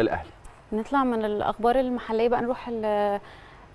الأهلي. نطلع من الأخبار المحلية بقى نروح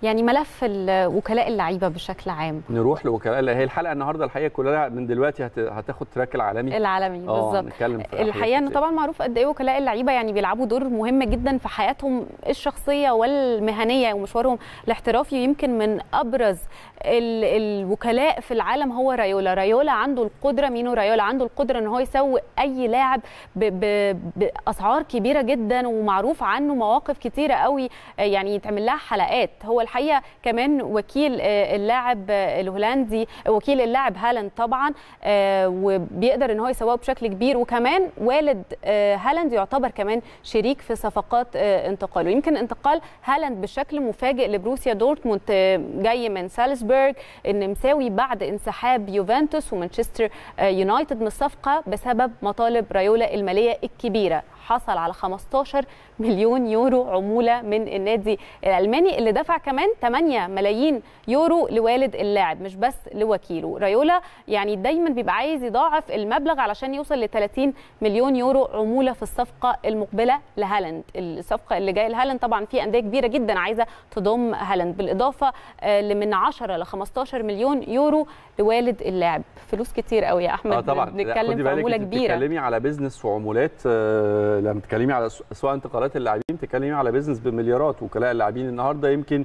يعني ملف وكلاء اللعيبة بشكل عام. نروح لوكلاء هي الحلقة النهارده الحقيقة كلها من دلوقتي هت- هتاخد تراك العالمي. العالمي آه بالظبط. الحقيقة إنه. طبعا معروف قد إيه وكلاء اللعيبة يعني بيلعبوا دور مهم جدا في حياتهم الشخصية والمهنية ومشوارهم الاحترافي. يمكن من أبرز ال الوكلاء في العالم هو رايولا. رايولا عنده القدرة مينو رايولا عنده القدرة إن هو يسوق أي لاعب ب- ب- بأسعار كبيرة جدا ومعروف عنه مواقف كتيرة قوي آه، يعني يتعمل لها حلقات. هو الحقيقة كمان وكيل آه، اللاعب آه، الهولندي وكيل اللاعب هالاند طبعا آه، وبيقدر إن هو يسوقه بشكل كبير وكمان والد آه، هالاند يعتبر كمان شريك في صفقات آه، انتقاله يمكن انتقال هالاند بشكل مفاجئ لبروسيا دورتموند آه، جاي من سالزبورغ النمساوي بعد انسحاب يوفنتوس ومانشستر آه، يونايتد من الصفقة بسبب مطالب رايولا المالية الكبيرة. حصل على 15 مليون يورو عمولة من النادي الألماني اللي دفع كمان 8 ملايين يورو لوالد اللاعب مش بس لوكيله. رايولا يعني دايما بيبقى عايز يضاعف المبلغ علشان يوصل ل 30 مليون يورو عمولة في الصفقة المقبلة لهالاند. الصفقة اللي جاية لهالاند طبعا في أندية كبيرة جدا عايزة تضم هالاند بالإضافة آه، لمن 10 ل 15 مليون يورو لوالد اللاعب. فلوس كتير قوي يا أحمد. آه طبعا. بنتكلم في عمولة كبيرة. بتتكلمي على business وعمولات آه، لما بتتكلمي على سواء انتقالات اللاعبين بتتكلمي على business بمليارات وكلاء اللاعبين النهارده يمكن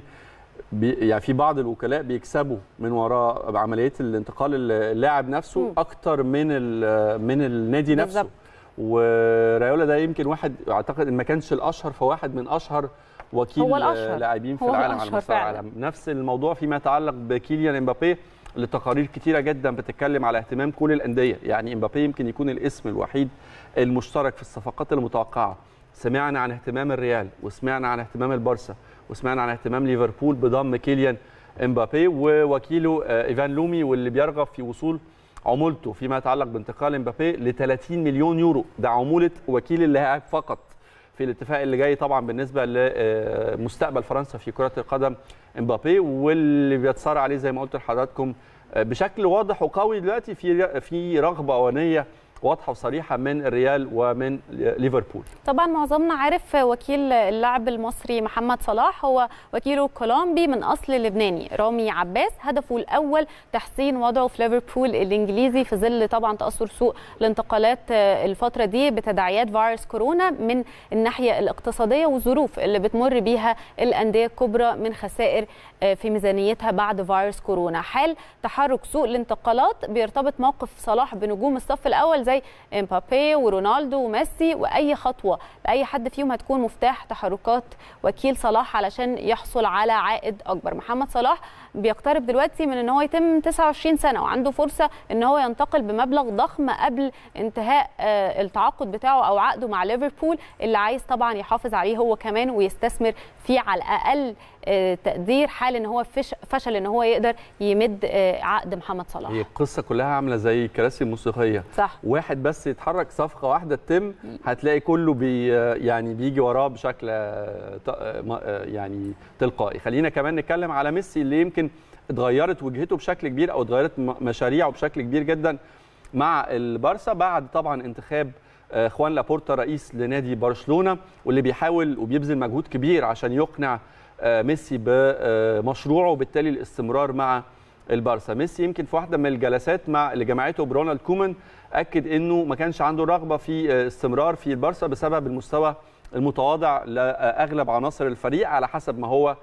بي يعني في بعض الوكلاء بيكسبوا من وراء عملية الانتقال ال- اللاعب نفسه مم. أكتر من من النادي نفسه بالظبط. ورايولا ده يمكن واحد أعتقد إن ما كانش الأشهر فواحد من أشهر وكيل. لاعبين في العالم على مستوى. العالم نفس الموضوع فيما يتعلق بكيليان امبابي اللي تقارير كتيرة جدا بتتكلم على اهتمام كل الأندية يعني امبابي يمكن يكون الاسم الوحيد المشترك في الصفقات المتوقعة سمعنا عن اهتمام الريال وسمعنا عن اهتمام البارسا وسمعنا عن اهتمام ليفربول بضم كيليان امبابي ووكيله آه، إيفان لومي واللي بيرغب في وصول عمولته فيما يتعلق بانتقال امبابي ل 30 مليون يورو. ده عمولة وكيل اللاعب فقط. في الاتفاق اللي جاي طبعا بالنسبة لمستقبل فرنسا في كرة القدم امبابي واللي بيتصارع عليه زي ما قلت لحضراتكم آه، بشكل واضح وقوي دلوقتي في في رغبة ونية واضحة وصريحة من الريال ومن ليفربول. طبعا معظمنا عارف وكيل اللاعب المصري محمد صلاح هو وكيله كولومبي من أصل لبناني رامي عباس. هدفه الأول تحسين وضعه في ليفربول الإنجليزي في ظل طبعا تأثر سوء الانتقالات الفترة دي بتداعيات فيروس كورونا من الناحية الاقتصادية والظروف اللي بتمر بيها الأندية الكبرى من خسائر آه، في ميزانيتها بعد فيروس كورونا. حال تحرك سوق الانتقالات بيرتبط موقف صلاح بنجوم الصف الأول زي إمبابي ورونالدو وميسي وأي خطوة. لأي حد فيهم هتكون مفتاح تحركات وكيل صلاح علشان يحصل على عائد أكبر. محمد صلاح بيقترب دلوقتي من إن هو يتم 29 سنة وعنده فرصة إن هو ينتقل بمبلغ ضخم قبل انتهاء آه، التعاقد بتاعه أو عقده مع ليفربول اللي عايز طبعا يحافظ عليه هو كمان ويستثمر فيه على الأقل آه، تقدير حال إن هو فش فشل إن هو يقدر يمد آه، عقد محمد صلاح. هي القصة كلها عاملة زي الكراسي الموسيقيه صح. واحد بس يتحرك صفقة واحدة تتم هتلاقي كله بي يعني بيجي وراه بشكل يعني تلقائي. خلينا كمان نتكلم على ميسي اللي يمكن اتغيرت وجهته بشكل كبير أو اتغيرت مشاريعه بشكل كبير جدا مع البارسا بعد طبعا انتخاب آه، خوان لابورتا رئيس لنادي برشلونة واللي بيحاول وبيبذل مجهود كبير عشان يقنع آه، ميسي بمشروعه وبالتالي الاستمرار مع البارسا. ميسي يمكن في واحدة من الجلسات مع اللي جمعته برونالد كومان أكد إنه ما كانش عنده رغبة في آه، استمرار في البارسا بسبب المستوى المتواضع لأغلب عناصر الفريق على حسب ما هو آه،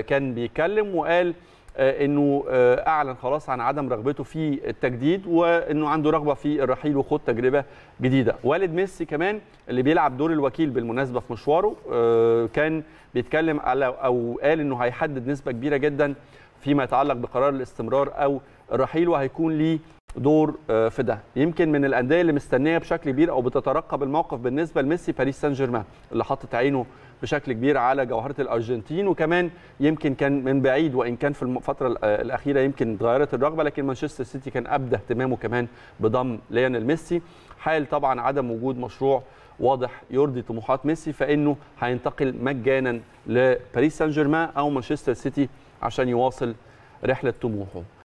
كان بيتكلم وقال آه، إنه آه، أعلن خلاص عن عدم رغبته في التجديد وإنه عنده رغبة في الرحيل وخوض تجربة جديدة. والد ميسي كمان اللي بيلعب دور الوكيل بالمناسبة في مشواره آه، كان بيتكلم على أو قال إنه هيحدد نسبة كبيرة جدا فيما يتعلق بقرار الاستمرار أو الرحيل وهيكون ليه دور آه، في ده. يمكن من الأندية اللي مستنية بشكل كبير أو بتترقب الموقف بالنسبة لميسي باريس سان جيرمان اللي حطت عينه بشكل كبير على جوهرة الأرجنتين وكمان يمكن كان من بعيد وإن كان في الفترة ال- الأخيرة يمكن اتغيرت الرغبة لكن مانشستر سيتي كان أبدى اهتمامه كمان بضم ليونيل ميسي. حال طبعا عدم وجود مشروع واضح يرضي طموحات ميسي فإنه هينتقل مجانا لباريس سان جيرمان أو مانشستر سيتي عشان يواصل رحلة طموحه.